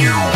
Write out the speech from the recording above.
you.